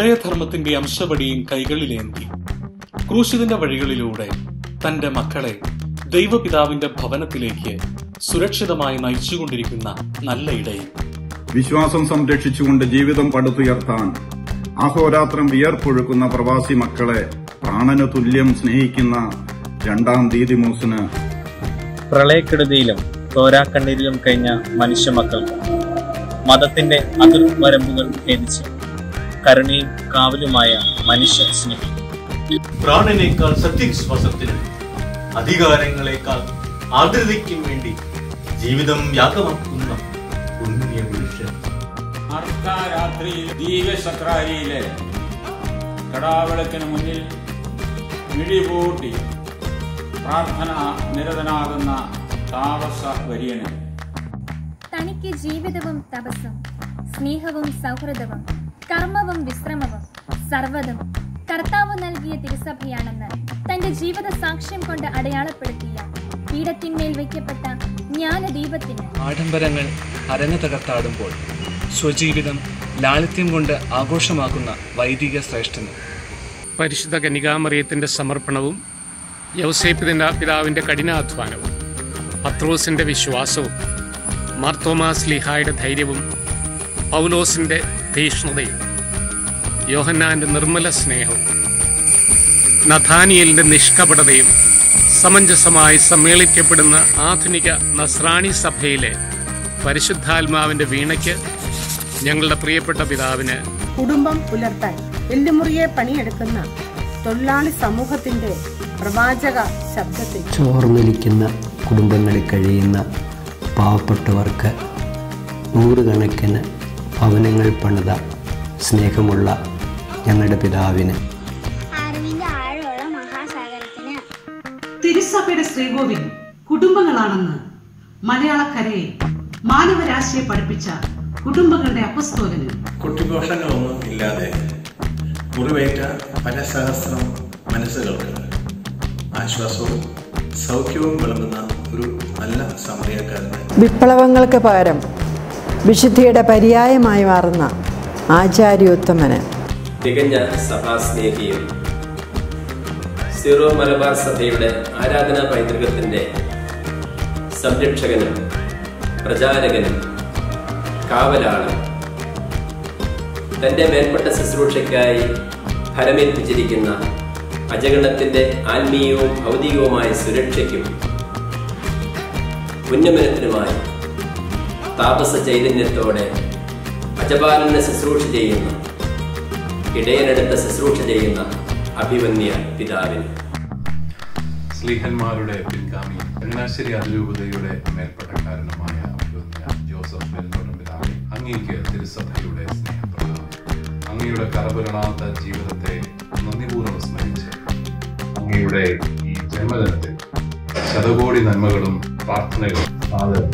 ഇടയധർമ്മത്തിന്റെ അംശവടിയും കൈകളിലേന്തി ക്രൂശിതിന്റെ വഴികളിലൂടെ തന്റെ മക്കളെ ദൈവപിതാവിന്റെ ഭവനത്തിലേക്ക് സുരക്ഷിതമായി നയിച്ചുകൊണ്ടിരിക്കുന്ന നല്ല ഇടയിൽ വിശ്വാസം സംരക്ഷിച്ചുകൊണ്ട് ജീവിതം പടുത്തുയർത്താൻ അഹോരാത്രം വിയർപ്പൊഴുക്കുന്ന പ്രവാസി മക്കളെ പ്രാണന തുല്യം സ്നേഹിക്കുന്ന രണ്ടാം ദീദിമൂസിന് പ്രളയക്കെടുതിയിലും തോരാക്കണ്ണീരിലും കഴിഞ്ഞ മനുഷ്യമക്കൾക്ക് മതത്തിന്റെ അതിർവരമ്പുകൾ ഭേദിച്ച്. കരുണയും കാവലുമായ മനുഷ്യ സ്നേഹം. പ്രാണനേക്കാൾ സത്യവിശ്വാസത്തിനും അധികാരങ്ങളെക്കാൾ ആർദ്രതയ്ക്കും വേണ്ടി ജീവിതം യാഗമാക്കുന്ന പുണ്യ പുരുഷൻ അർദ്ധരാത്രിയിൽ ദീപശക്രാരിയിലെ കടാവിളക്കിന് മുന്നിൽ മിഴിപൂട്ടി പ്രാർത്ഥന നിരതനാകുന്ന താമസ വര്യന്. തനിക്ക് ജീവിതവും തപസ്സും സ്നേഹവും സൗഹൃദവും കർമ്മവും വിശ്രമവും സർവതും കർത്താവ് നൽകിയ തിരുസഭയാണെന്ന് തന്റെ ജീവിത സാക്ഷ്യം കൊണ്ട് അടയാളപ്പെടുത്തിയ പീഠത്തിന്മേൽ വയ്ക്കപ്പെട്ട ജ്ഞാനദീപത്തിന് ആഡംബരങ്ങൾ അരങ്ങ് തകർത്താടുമ്പോൾ സ്വജീവിതം ലാളിത്യം കൊണ്ട് ആഘോഷമാക്കുന്ന വൈദിക ശ്രേഷ്ഠന്. പരിശുദ്ധ കനികാമറിയത്തിന്റെ സമർപ്പണവും യൗസേപ്പിന്റെ പിതാവിന്റെ കഠിനാധ്വാനവും പത്രോസിന്റെ വിശ്വാസവും മാർത്തോമാസ് ലിഹായുടെ ധൈര്യവും പൗലോസിന്റെ തീഷ്ണതയും യോഹന്നാന്റെ നിർമ്മല സ്നേഹവും നഥാനിയലിന്റെ നിഷ്കപടതയും സമഞ്ജസമായി സമ്മേളിക്കപ്പെടുന്ന ആധുനിക നസ്രാണി സഭയിലെ പരിശുദ്ധാത്മാവിന്റെ വീണയ്ക്ക് ഞങ്ങളുടെ പ്രിയപ്പെട്ട പിതാവിന് കുടുംബം പുലർത്താൻ എല്ലുമുറിയെ പണിയെടുക്കുന്ന തൊഴിലാളി സമൂഹത്തിന്റെ പ്രവാചക ശബ്ദത്തിൽ ചോർന്നൊലിക്കുന്ന കുടുംബങ്ങളിൽ കഴിയുന്ന പാവപ്പെട്ടവർക്ക് നൂറുകണക്കിന് ഭവനങ്ങൾ പണിത സ്നേഹമുള്ള ഞങ്ങളുടെ പിതാവിന്. തിരുസഭയുടെ ശ്രീകോവിൽ കുടുംബങ്ങളാണെന്ന് മലയാളക്കരയെ മാനവരാശിയെ പഠിപ്പിച്ച കുടുംബങ്ങളുടെ അപസ്തോലന് കുട്ടിദോഷങ്ങളൊന്നും ഇല്ലാതെ മുറിവേറ്റ പല സഹസ്രം മനസ്സുകൾക്ക് ആശ്വാസവും സൗഖ്യവും വിളമ്പുന്ന ഒരു നല്ല സമറിയക്കാരന് വിപ്ലവങ്ങൾക്ക് പകരം വിശുദ്ധിയുടെ പര്യായമായി മാറുന്ന ആചാര്യോത്തമന്. തികഞ്ഞ സഭാസ്നേഹിയും സീറോ മലബാർ സഭയുടെ ആരാധനാ പൈതൃകത്തിന്റെ സംരക്ഷകനും പ്രചാരകനും കാവലാളും തന്റെ മേൽപ്പെട്ട ശുശ്രൂഷയ്ക്കായി ഫലമേൽപ്പിച്ചിരിക്കുന്ന അജഗണത്തിന്റെ ആത്മീയവും ഭൗതികവുമായ സുരക്ഷയ്ക്കും ഉന്നമനത്തിനുമായി താപസ ചൈതന്യത്തോടെ അജപാലനെ ശുശ്രൂഷ ചെയ്യുന്ന ഇടയനെടുത്ത ശുശ്രൂഷ ചെയ്യുന്ന അഭിമന്യ പിതാവിന്. സ്ലീഹന്മാരുടെ പിൻഗാമി ചങ്ങനാശ്ശേരി അതിരൂപതയുടെ മേൽപ്പെട്ടക്കാരനുമായ അഭിമന്യ ജോസഫ് വെൽനോടം പിതാവി അങ്ങേക്ക് തിരുസഭയുടെ സ്നേഹപ്രദാനം അങ്ങയുടെ കറപുരണാത്ത ജീവിതത്തെ നന്ദിപൂർവം സ്മരിച്ച് അങ്ങയുടെ ഈ ജന്മദിനത്തിൽ ശതകോടി നന്മകളും പ്രാർത്ഥനകളും ഫാദർ